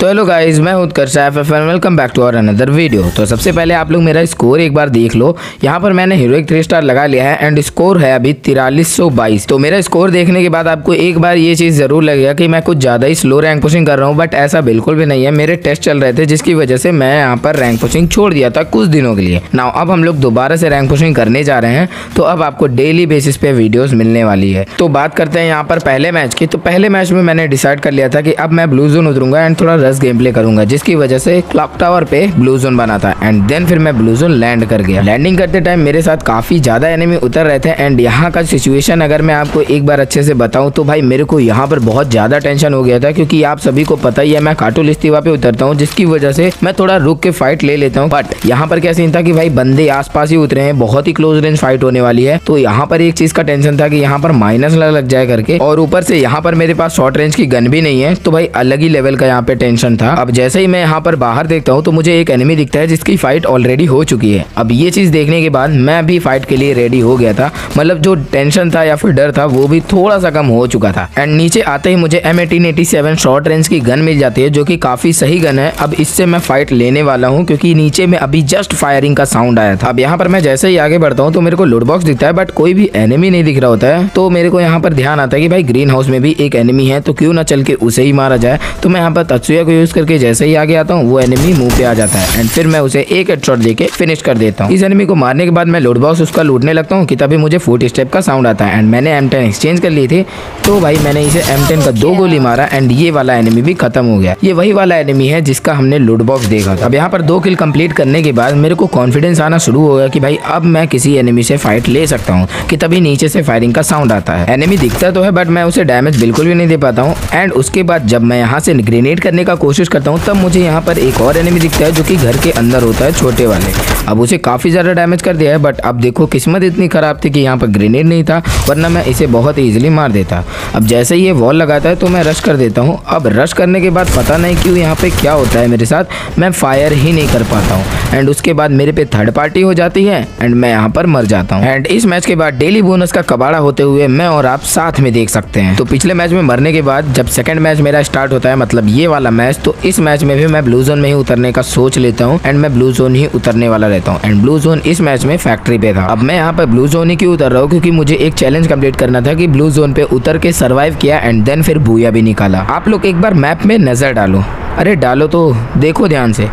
तो hello guys मैं हूँ Utkarsh F F welcome back to our another video तो सबसे पहले आप लोग मेरा स्कोर एक बार देख लो। यहाँ पर मैंने हीरोइक थ्री स्टार लगा लिया है एंड स्कोर है अभी तिरालीस तो मेरा स्कोर देखने के बाद आपको एक बार ये चीज़ ज़रूर लगेगा कि मैं कुछ ज़्यादा ही स्लो रैंक पुशिंग कर रहा हूँ बट ऐसा बिल्कुल भी नहीं है। मेरे टेस्ट चल रहे थे, जिसकी वजह से मैं यहाँ पर रैंक पुशिंग छोड़ दिया था कुछ दिनों के लिए। ना अब हम लोग दोबारा से रैंक पुशिंग करने जा रहे हैं तो अब आपको डेली बेसिस पे वीडियोज़ मिलने वाली है। तो बात करते हैं यहाँ पर पहले मैच की। तो पहले मैच में मैंने डिसाइड कर लिया था कि अब मैं ब्लू जोन उतरूँगा एंड थोड़ा रस गेम प्ले करूँगा, जिसकी वजह से क्लॉक टावर पे ब्लू जोन बना था। एंड देन फिर मैं ब्लू जोन लैंड कर गया। लैंडिंग करते टाइम मेरे साथ काफ़ी ज़्यादा एनिमी उतर रहे थे। एंड यहाँ का सिचुएशन अगर मैं आपको एक बार अच्छे से बताऊँ तो भाई मेरे को यहाँ पर बहुत ज़्यादा टेंशन हो गया था, क्योंकि आप सभी को पता ही है, मैं काटुल इस्तीवा पे उतरता हूँ, जिसकी वजह से मैं थोड़ा रुक के फाइट ले लेता हूँ। बट यहाँ पर क्या सीन था कि भाई बंदे आसपास ही उतरे हैं, बहुत ही क्लोज रेंज फाइट होने वाली है। तो यहाँ पर एक चीज़ का टेंशन था कि यहाँ पर माइनस लग जाए करके, और ऊपर से यहाँ पर मेरे पास शॉर्ट रेंज की गन भी नहीं है तो भाई अलग ही लेवल का यहाँ पे टेंशन था। अब जैसे ही मैं यहाँ पर बाहर देखता हूँ तो मुझे एक एनिमी दिखता है जिसकी फाइट ऑलरेडी हो चुकी है। अब ये चीज़ देखने के बाद मैं भी फाइट के लिए रेडी हो गया था। मतलब जो टेंशन था या फिर डर था, वो भी थोड़ा सा कम हो चुका था। एंड नीचे आते ही मुझे M eighteen eighty seven short range की गन मिल जाती है, जो कि काफ़ी सही गन है। अब इससे मैं फाइट लेने वाला हूँ, क्योंकि नीचे में अभी जस्ट फायरिंग का साउंड आया था। अब यहाँ पर मैं जैसे ही आगे बढ़ता हूँ तो मेरे को लूट बॉक्स दिखता है बट कोई भी एनिमी नहीं दिख रहा होता है। तो मेरे को यहाँ पर ध्यान आता है कि भाई ग्रीन हाउस में भी एक एनिमी है तो क्यों ना चल के उसे ही मारा जाए। तो मैं यहाँ पर तत्सुया को यूज़ करके जैसे ही आगे आता हूँ, वो एनिमी मुँह पे आ जाता है। एंड फिर मैं उसे एक हेडशॉट देके फिनिश कर देता हूँ। इस एनिमी को मारने के बाद मैं लोड बॉक्स उसका लूटने लगता हूँ कि तभी मुझे फुट स्टेप का साउंड आता है। एंड मैंने एम एक्सचेंज कर ली थी तो भाई मैंने इसे एम का दो गोली मारा एंड ये वाला एनिमी भी खत्म हो गया। ये वही वाला एनिमी है जिसका हमने लूट बॉक्स देखा था। अब यहाँ पर दो किल कंप्लीट करने के बाद मेरे को कॉन्फिडेंस आना शुरू हो गया कि भाई अब मैं किसी एनिमी से फाइट ले सकता हूँ, कि तभी नीचे से फायरिंग का साउंड आता है। एनिमी दिखता तो है बट मैं उसे डैमेज बिल्कुल भी नहीं दे पाता हूँ। एंड उसके बाद जब मैं यहाँ से ग्रेनेड करने का कोशिश करता हूँ, तब मुझे यहाँ पर एक और एनिमी दिखता है जो कि घर के अंदर होता है, छोटे वाले। अब उसे काफ़ी ज़्यादा डैमेज कर दिया है बट अब देखो किस्मत इतनी ख़राब थी कि यहाँ पर ग्रेनेड नहीं था, वरना मैं इसे बहुत ईजिली मार देता। अब जैसे ही ये वॉल लगाता है तो मैं रश कर देता हूँ। अब रश करने के बाद पता नहीं क्यों यहाँ पे क्या होता है मेरे साथ, मैं फायर ही नहीं कर पाता हूँ। एंड उसके बाद मेरे पे थर्ड पार्टी हो जाती है एंड मैं यहाँ पर मर जाता हूँ। एंड इस मैच के बाद डेली बोनस का कबाड़ा होते हुए मैं और आप साथ में देख सकते हैं। तो पिछले मैच में मरने के बाद जब सेकंड मैच मेरा स्टार्ट होता है मतलब ये वाला मैच तो इस मैच में भी मैं ब्लू जोन में ही उतरने का सोच लेता हूँ एंड मैं ब्लू जोन ही उतरने वाला रहता हूँ एंड ब्लू जोन इस मैच में फैक्ट्री पे था। अब मैं यहाँ पर ब्लू जोन ही क्यों उतर रहा हूँ? क्योंकि मुझे एक चैलेंज कंप्लीट करना था की ब्लू जोन पे उतर के सर्वाइव किया एंड देन फिर भूया भी निकाला। आप लोग एक बार मैप में नज़र डालो। अरे डालो तो देखो ध्यान से।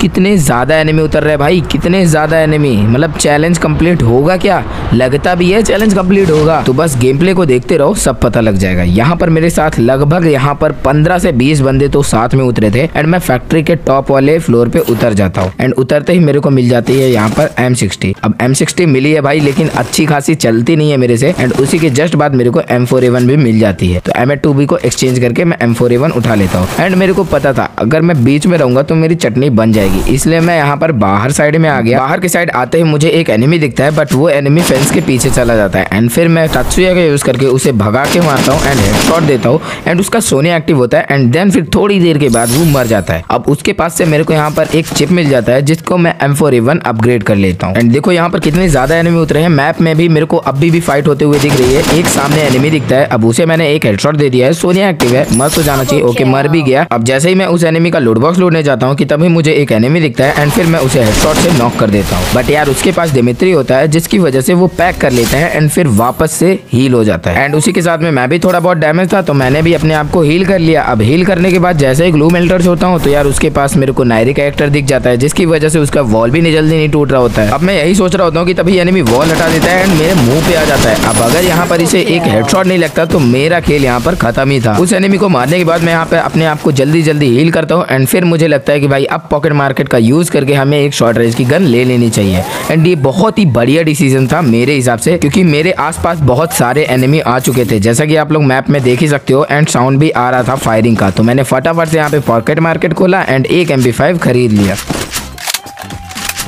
कितने ज़्यादा एनिमी उतर रहे हैं भाई? कितने ज़्यादा एनिमी मतलब चैलेंज कंप्लीट होगा क्या? लगता भी है चैलेंज कंप्लीट होगा। तो बस गेम प्ले को देखते रहो, सब पता लग जाएगा। यहाँ पर मेरे साथ लगभग यहाँ पर 15 से 20 बंदे तो साथ में उतरे थे एंड मैं फैक्ट्री के टॉप वाले फ्लोर पे उतर जाता हूँ। एंड उतरते ही मेरे को मिल जाती है यहाँ पर एम अब एम मिली है भाई, लेकिन अच्छी खासी चलती नहीं है मेरे से। एंड उसी के जस्ट बाद मेरे को एम भी मिल जाती है। तो एम को एक्सचेंज करके मैं एम उठा लेता हूँ। एंड मेरे को पता था, अगर मैं बीच में रहूँगा तो मेरी चटनी बन जाएगी। जाएगी। इसलिए मैं यहाँ पर बाहर साइड में आ गया। बाहर की साइड आते ही मुझे एक एनिमी दिखता है बट वो एनिमी फेंस के पीछे चला जाता है। एंड फिर मैं टत्सुया का यूज़ करके उसे भगा के मारता हूँ एंड हेडशॉट देता हूँ। एंड उसका सोने एक्टिव होता है एंड देन फिर थोड़ी देर के बाद वो मर जाता है। अब उसके पास से मेरे को यहाँ पर एक चिप मिल जाता है, जिसको मैं एम अपग्रेड कर लेता हूँ। एंड देखो यहाँ पर कितने ज़्यादा एनिमी उतरे हैं। मैप में भी मेरे को अभी भी फाइट होते हुए दिख रही है। एक सामने एनिमी दिखता है। अब उसे मैंने एक हेडशॉट दे दिया है। सोनिया एक्टिव है। मर तो जाना चाहिए। ओके मर भी गया। अब जैसे ही मैं उस एनिमी का लोड बॉक्स लूटने जाता हूँ कि तभी मुझे एक एनिमी दिखता है एंड फिर मैं उसे हेडशॉट से नॉक कर देता हूँ। बट यार, उसके पास डिमित्री होता है, जिसकी वजह से वो पैक कर लेता है एंड फिर वापस से हील हो जाता है। एंड उसी के साथ में मैं भी थोड़ा बहुत डैमेज था तो मैंने भी अपने आप को हील कर लिया। अब हील करने के बाद जैसे ही ग्लू मेल्टर होता हूँ तो यार उसके पास मेरे को नायरी कैरेक्टर दिख जाता है, जिसकी वजह से उसका वॉल भी जल्दी नहीं टूट रहा होता है। अब मैं यही सोच रहा होता हूँ कि तभी एनिमी वॉल हटा देता है एंड मेरे मुँह पे आ जाता है। अब अगर यहाँ पर इसे एक हेडशॉट नहीं लगता तो मेरा खेल यहाँ पर खत्म ही था। उस एनिमी को मारने के बाद मैं यहाँ पे अपने आप को जल्दी जल्दी हील करता हूँ एंड फिर मुझे लगता है कि भाई, अब पॉकेट मार्केट का यूज़ करके हमें एक शॉर्ट रेंज की गन ले लेनी चाहिए। एंड ये बहुत ही बढ़िया डिसीज़न था मेरे हिसाब से, क्योंकि मेरे आसपास बहुत सारे एनिमी आ चुके थे। जैसा कि आप लोग मैप में देख ही सकते हो एंड साउंड भी आ रहा था फायरिंग का। तो मैंने फटाफट से यहाँ पे पॉकेट मार्केट खोला एंड एक एम खरीद लिया।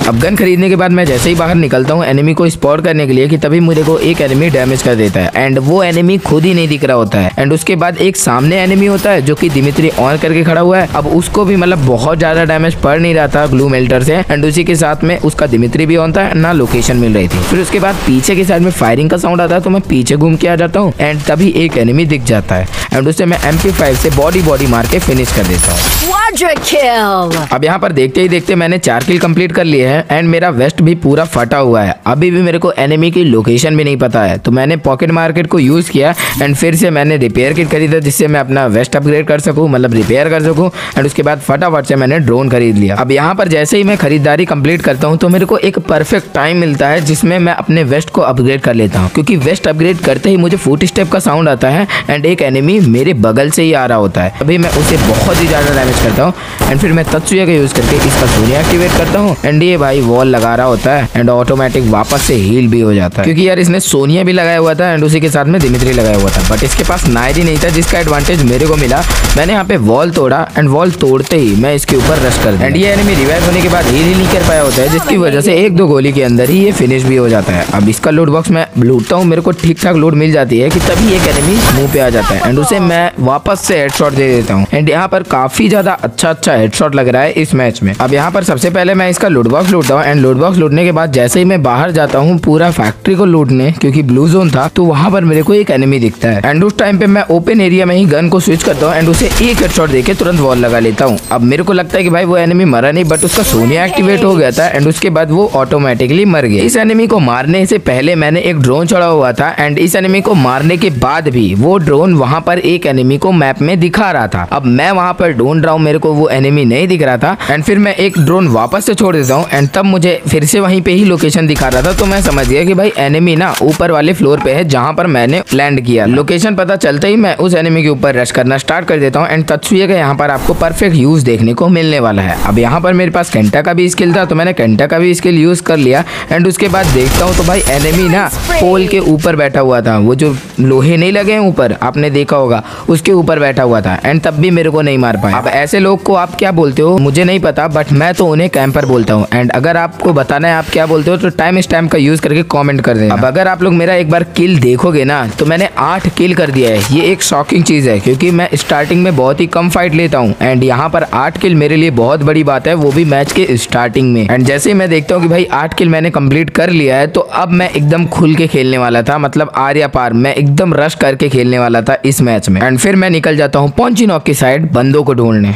अब गन खरीदने के बाद मैं जैसे ही बाहर निकलता हूँ एनिमी को स्पॉट करने के लिए कि तभी मुझे को एक एनिमी डैमेज कर देता है। एंड वो एनिमी खुद ही नहीं दिख रहा होता है। एंड उसके बाद एक सामने एनिमी होता है जो कि दिमित्री ऑन करके खड़ा हुआ है। अब उसको भी मतलब बहुत ज़्यादा डैमेज पड़ नहीं रहा था ग्लू मेल्टर से। एंड उसी के साथ में उसका दिमित्री भी ऑन था ना लोकेशन मिल रही थी। फिर उसके बाद पीछे के साइड में फायरिंग का साउंड आता है तो मैं पीछे घूम के आ जाता हूँ। एंड तभी एक एनिमी दिख जाता है। एंड उसे मैं एम से बॉडी बॉडी मार के फिनिश कर देता हूँ। अब यहाँ पर देखते ही देखते मैंने चार किल कंप्लीट कर लिए हैं एंड मेरा वेस्ट भी पूरा फटा हुआ है। अभी भी मेरे को एनिमी की लोकेशन भी नहीं पता है। तो मैंने पॉकेट मार्केट को यूज़ किया एंड फिर से मैंने रिपेयर किट खरीदा जिससे मैं अपना वेस्ट अपग्रेड कर सकूँ मतलब रिपेयर कर सकूँ एंड उसके बाद फटाफट से मैंने ड्रोन खरीद लिया। अब यहाँ पर जैसे ही मैं खरीदारी कंप्लीट करता हूँ तो मेरे को एक परफेक्ट टाइम मिलता है जिसमें मैं अपने वेस्ट को अपग्रेड कर लेता हूँ। क्योंकि वेस्ट अपग्रेड करते ही मुझे फुट स्टेप का साउंड आता है एंड एक एनिमी मेरे बगल से ही आ रहा होता है। अभी मैं उसे बहुत ही ज़्यादा डैमेज करता हूँ एंड फिर मैं तत्सुया का यूज़ करके इसका सोनिया एक्टिवेट करता हूँ एंड ये भाई वॉल लगा रहा होता है एंड ऑटोमेटिक वापस से हील भी हो जाता है। क्योंकि यार इसने सोनिया भी लगाया हुआ था एंड उसी के साथ में दिमित्री लगाया हुआ था। बट इसके पास नायरी नहीं था, जिसका एडवांटेज मेरे को मिला। मैंने यहाँ पे वॉल तोड़ा एंड वॉल तोड़ते ही मैं इसके ऊपर रश कर एंड ये एनिमी रिवाइव होने के बाद हील ही नहीं कर पाया होता है, जिसकी वजह से एक दो गोली के अंदर ही ये फिनिश भी हो जाता है। अब इसका लूट बॉक्स मैं लूटता हूँ, मेरे को ठीक ठाक लूट मिल जाती है कि तभी एक एनिमी मुँह पे आ जाता है। एंड उसे मैं वापस से हेडशॉट दे देता हूँ। एंड यहाँ पर काफ़ी ज़्यादा अच्छा अच्छा हेडशॉट लग रहा है इस मैच में। अब यहाँ पर सबसे पहले मैं इसका लूट बॉक्स लूटता हूँ एंड लूट बॉक्स लूटने के बाद जैसे ही मैं बाहर जाता हूँ पूरा फैक्ट्री को लूटने क्योंकि ब्लू जोन था तो वहाँ पर मेरे को एक एनिमी दिखता है। एंड उस टाइम पे मैं ओपन एरिया में ही गन को स्विच करता हूँ एंड उसे एक हेडशॉट देके तुरंत वॉल लगा लेता हूँ। अब मेरे को लगता है कि भाई वो एनिमी मरा नहीं बट उसका सोनिया एक्टिवेट हो गया था एंड उसके बाद वो ऑटोमेटिकली मर गया। इस एनिमी को मारने से पहले मैंने एक ड्रोन चढ़ा हुआ था एंड इस एनिमी को मारने के बाद भी वो ड्रोन वहाँ पर एक एनिमी को मैप में दिखा रहा था। अब मैं वहाँ पर ढूंढ रहा हूँ मेरे को वो एनिमी नहीं दिख रहा था एंड फिर मैं एक ड्रोन वापस से छोड़ देता हूँ एंड तब मुझे फिर से वहीं पे ही लोकेशन दिखा रहा था। तो मैं समझ गया कि भाई एनिमी ना ऊपर वाले फ्लोर पे है, जहाँ पर मैंने लैंड किया। लोकेशन पता चलते ही मैं उस एनिमी के ऊपर रश करना स्टार्ट कर देता हूँ। एंड तत्सुए का यहाँ पर आपको परफेक्ट यूज़ देखने को मिलने वाला है। अब यहाँ पर मेरे पास कैंटा का भी स्किल था तो मैंने कैंटा का भी स्किल यूज़ कर लिया। एंड उसके बाद देखता हूँ तो भाई एनिमी ना पोल के ऊपर बैठा हुआ था। वो जो लोहे नहीं लगे हैं ऊपर, आपने देखा होगा, उसके ऊपर बैठा हुआ था। एंड तब भी मेरे को नहीं मार पाया। अब ऐसे लोग को आप क्या बोलते हो, मुझे नहीं पता बट मैं तो उन्हें कैंपर बोलता हूँ। एंड अगर आपको बताना है आप क्या बोलते हो तो टाइम स्टैम्प का यूज़ करके कॉमेंट कर देना। अब अगर आप लोग मेरा एक बार किल देखोगे ना तो मैंने आठ किल कर दिया है। ये एक शॉकिंग चीज़ है क्योंकि मैं स्टार्टिंग में बहुत ही कम फाइट लेता हूँ। एंड यहाँ पर आठ किल मेरे लिए बहुत बड़ी बात है वो भी मैच के स्टार्टिंग में। एंड जैसे ही मैं देखता हूँ कि भाई आठ किल मैंने कंप्लीट कर लिया है तो अब मैं एकदम खुल के खेलने वाला था। मतलब आर्या पार मैं एकदम रश करके खेलने वाला था इस मैच में। एंड फिर मैं निकल जाता हूँ पॉन्चिनॉक की साइड बंदों को ढूँढने।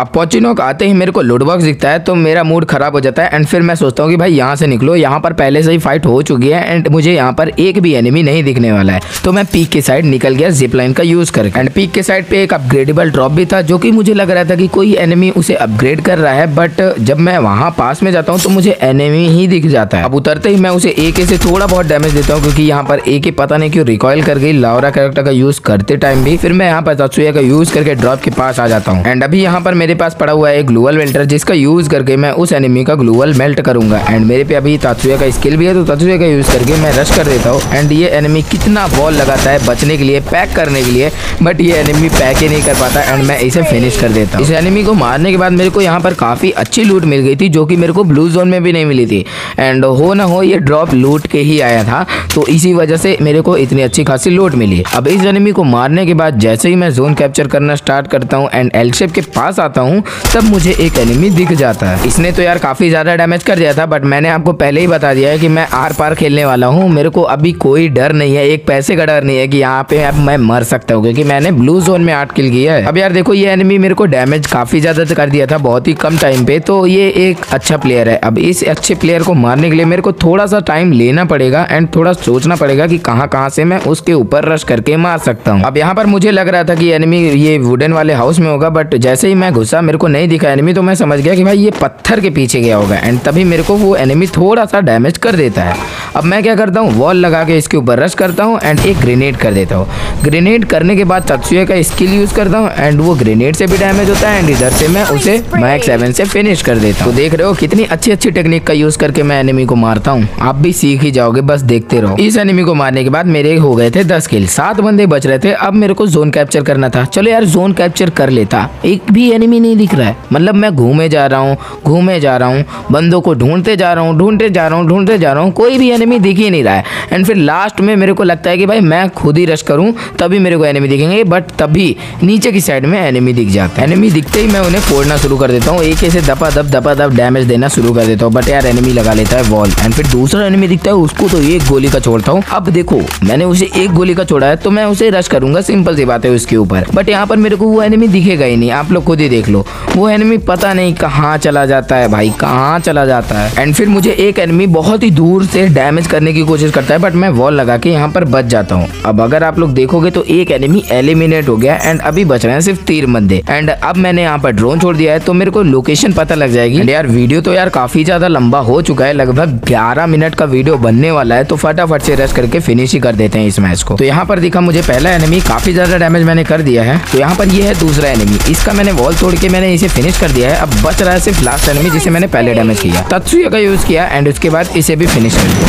अब पॉन्चिनॉक आते ही मेरे को लूट बॉक्स दिखता है तो मेरा मूड खराब हो जाता है एंड फिर मैं सोचता हूँ कि भाई यहाँ से निकलो, यहाँ पर पहले से ही फाइट हो चुकी है एंड मुझे यहाँ पर एक भी एनिमी नहीं दिखने वाला है। तो मैं पीक के साइड निकल गया जिप लाइन का यूज़ करके। एंड पीक के साइड पे एक अपग्रेडेबल ड्रॉप भी था, जो कि मुझे लग रहा था कि कोई एनिमी उसे अपग्रेड कर रहा है बट जब मैं वहाँ पास में जाता हूँ तो मुझे एनिमी ही दिख जाता है। अब उतरते ही मैं उसे ए से थोड़ा बहुत डैमेज देता हूँ, क्योंकि यहाँ पर ए के पता नहीं क्यों रिकॉयल कर गई लावरा कैरेक्टर का यूज़ करते टाइम भी, फिर मैं यहाँ पर का यूज़ करके ड्रॉप के पास आ जाता हूँ। एंड अभी यहाँ पर मेरे पास पड़ा हुआ है एक ग्लूअल मेल्टर जिसका यूज़ करके मैं उस एनिमी का ग्लूअल मेल्ट करूँगा। एंड मेरे पे अभी तात्सुया का स्किल भी है तो तात्सुया का यूज़ करके मैं रश कर देता हूँ। एंड ये एनिमी कितना बॉल लगाता है बचने के लिए पैक करने के लिए बट ये एनिमी पैक ही नहीं कर पाता। एंड मैं इसे फिनिश कर देता हूँ। इस एनिमी को मारने के बाद मेरे को यहाँ पर काफ़ी अच्छी लूट मिल गई थी, जो कि मेरे को ब्लू जोन में भी नहीं मिली थी। एंड हो ना हो, ये ड्रॉप लूट के ही आया था तो इसी वजह से मेरे को इतनी अच्छी खासी लूट मिली। अब इस एनिमी को मारने के बाद जैसे ही मैं जोन कैप्चर करना स्टार्ट करता हूँ एंड एलशेप के पास आता हूँ, तब मुझे एक एनिमी दिख जाता है। इसने तो यार काफ़ी ज़्यादा डैमेज कर दिया था बट मैंने आपको पहले ही बता दिया है कि मैं आर पार खेलने वाला हूँ। मेरे को अभी कोई डर नहीं है, एक पैसे का डर नहीं है कि यहाँ पे अब मैं मर सकता हूँ, क्योंकि मैंने ब्लू जोन में आठ किल किया है। अब यार देखो, ये एनिमी मेरे को डैमेज काफ़ी ज़्यादा कर दिया था, बहुत ही कम टाइम पे। तो ये एक अच्छा प्लेयर है। अब इस अच्छे प्लेयर को मारने के लिए मेरे को थोड़ा सा टाइम लेना पड़ेगा एंड थोड़ा सोचना पड़ेगा कि कहाँ कहाँ से मैं उसके ऊपर रश करके मार सकता हूँ। अब यहाँ पर मुझे लग रहा था कि एनिमी ये वुडन वाले हाउस में होगा बट जैसे ही मैं घुसा, मेरे को नहीं दिखा एनिमी तो मैं समझ गया कि भाई ये पत्थर के पीछे गया होगा एंड तभी मेरे को वो एनिमी थोड़ा सा डैमेज कर देता है। अब मैं क्या करता हूँ? वॉल लगा के इसके ऊपर रश करता हूँ एंड एक ग्रेनेड कर देता हूँ। ग्रेनेड करने के बाद तत्सुए का स्किल यूज़ करता हूँ एंड वो ग्रेनेड से भी डैमेज होता है एंड इधर से मैं उसे मैक सेवन से फिनिश कर देता हूँ। तो देख रहे हो कितनी अच्छी अच्छी टेक्निक का यूज़ करके मैं एनिमी को मारता हूँ। आप भी सीख ही जाओगे, बस देखते रहो। इस एनिमी को मारने के बाद मेरे हो गए थे दस किल सात बंदे बच रहे थे, अब मेरे को जोन कैप्चर करना था। चलो यार जोन कैप्चर कर लेता। एक भी एनिमी नहीं दिख रहा है। मतलब मैं घूमे जा रहा हूँ, घूमे जा रहा हूँ, बंदों को ढूंढते जा रहा हूँ, ढूंढते जा रहा हूँ, ढूंढते जा रहा हूँ, कोई भी एनिमी दिख ही नहीं रहा है। एंड फिर लास्ट में मेरे को लगता है कि भाई मैं खुद ही रश करूँ, तभी मेरे को एनिमी दिखेंगे बट तभी नीचे की साइड में एनिमी दिख जाता है। एनिमी दिखते ही मैं उन्हें फोड़ना शुरू कर देता हूँ, एक से दपा दप दपा दप डैमेज देना शुरू कर देता हूँ बट यार एनिमी लगा लेता है वॉल एंड फिर दूसरा एनिमी दिखता है, उसको तो एक गोली का छोड़ता हूँ। अब देखो, मैंने उसे एक गोली का छोड़ा है तो मैं उसे रश करूँगा सिंपल सी बात है उसके ऊपर। बट यहाँ पर मेरे को वो एनिमी दिखेगा ही नहीं, आप लोग खुद ही देख लो। वो एनिमी पता नहीं कहाँ चला जाता है भाई? कहाँ चला जाता है? एंड फिर मुझे एक एनमी बहुत ही दूर से डैमेज करने की कोशिश करता है बट मैं वॉल लगा के यहाँ पर बच जाता हूँ। अब अगर आप लोग देखोगे तो एक एनिमी एलिमिनेट हो गया एंड अभी बच रहे हैं सिर्फ़ तीर बंदे एंड अब मैंने यहाँ पर ड्रोन छोड़ दिया है तो मेरे को लोकेशन पता लग जाएगी। यार वीडियो तो यार काफ़ी ज़्यादा लंबा हो चुका है, लगभग ग्यारह मिनट का वीडियो बनने वाला है तो फटाफट से रश करके फिनिश ही कर देते हैं इस मैच को। तो यहाँ पर दिखा मुझे पहला एनिमी काफ़ी ज़्यादा डैमेज मैंने कर दिया है। तो यहाँ पर ये है दूसरा एनिमी इसका मैंने वॉल तोड़ के मैंने इसे फिनिश कर दिया है। अब बच रहा है सिर्फ़ लास्ट एनमी जिसे मैंने पहले डैमेज किया। तत्सुया का यूज़ किया एंड उसके बाद इसे भी फिनिश कर दिया।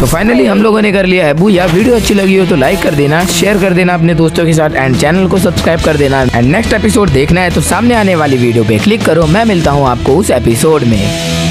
तो फाइनली हम लोगों ने कर लिया है। या वीडियो अच्छी लगी हो तो लाइक कर देना शेयर कर देना अपने दोस्तों के साथ एंड चैनल को सब्सक्राइब कर देना। एंड नेक्स्ट एपिसोड देखना है तो सामने आने वाली वीडियो पे क्लिक करो। मैं मिलता हूँ आपको उस एपिसोड में।